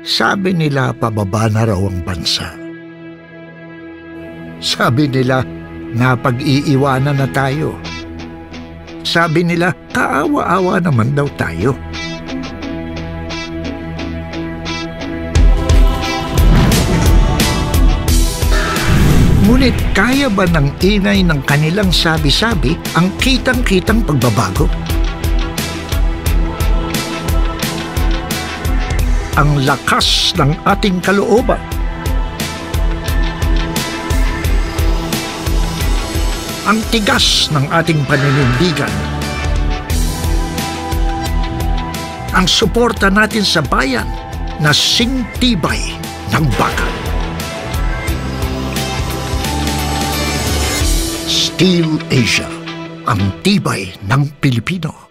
Sabi nila pababa na raw ang bansa. Sabi nila napag-iiwanan na tayo. Sabi nila kaawa-awa naman daw tayo. Ngunit kaya ba ng ingay ng kanilang sabi-sabi ang kitang-kitang pagbabago? Ang lakas ng ating kalooban. Ang tigas ng ating paninindigan. Ang suporta natin sa bayan na singtibay ng bakan. Steel Asia, ang tibay ng Pilipino.